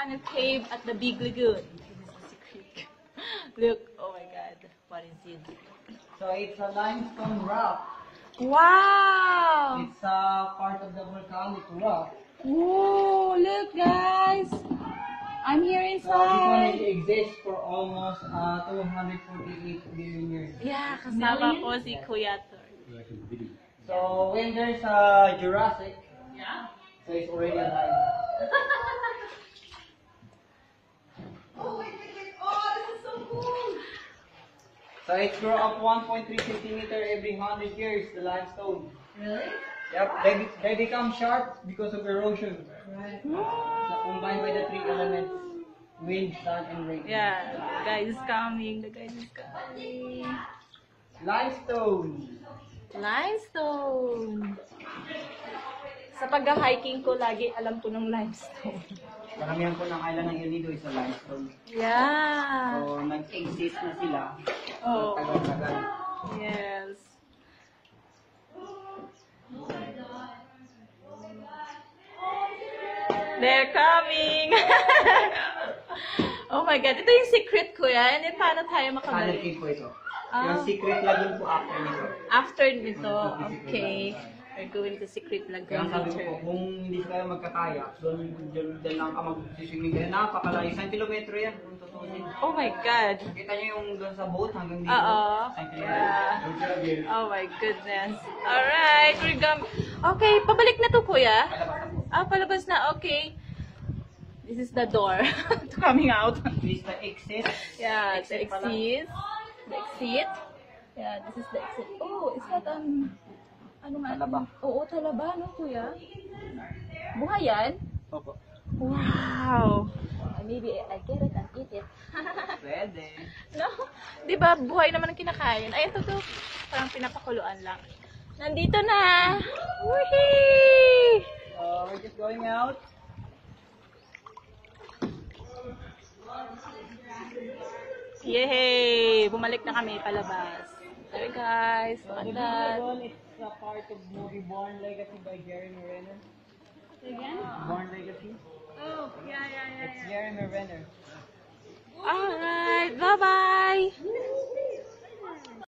tunnel cave at the Big Lagoon. This is the secret. Look, oh my god, what is it? So it's a limestone rock. Wow! It's a part of the volcanic rock. Whoa, look guys! I'm here So this one inside. exists for almost uh, 248 billion years. Yeah, kasama ko si Kuya. So when there's a Jurassic, yeah. so it's already alive. So it grow up 1.3 centimeter every 100 years, the limestone. Really? Yep, they, be- they become sharp because of erosion. Right. So combined by the three elements, wind, sun, and rain. Yeah, the guy is coming. The guy is coming. Limestone. Limestone. Sa pag-hiking ko, lagi alam ko ng limestone. Karamihan po ng island ng El Nido is a limestone. Yeah. So nag-exist na sila. Oh. Yes. They're coming! oh my God. Ito yung secret, kuya. And then, paano tayo makabalik? cave po ito. Ah. Yung secret lagoon po after nito. After nito, okay. We're going to secret Kaya lagoon sabi ko po, kung hindi kayo magkakaya, doon, doon, doon lang ka mag-swimming kayo. Napakalayo. Isang kilometro yan. Kung tutusin. Oh my God. Kita nyo yung doon sa boat hanggang dito. Oo. Isang Yeah. Oh my goodness. Alright, we're going. Okay, pabalik na to, kuya. Ah, palabas na. Okay. This is the door to coming out. This is the exit. Yeah, the Exit pala. exit. The exit. Yeah, this is the exit. Oh, is that um, ano nga? Talaba. Oo, talaba, no, kuya? Buhay yan? Opo. Wow. Uh, Maybe I get it and eat it. Pwede. no? Di ba, buhay naman ang kinakain. Ay, ito to. Parang pinapakuluan lang. Nandito na! Woohee! Uh, we're just going out. Yay! Bumalik na kami palabas. there, guys. Look at that. It's a part of movie Born Legacy by Gary Renner. Again? Born Legacy. Oh, yeah, yeah, yeah. It's yeah. Jeremy Renner. All right. Bye-bye.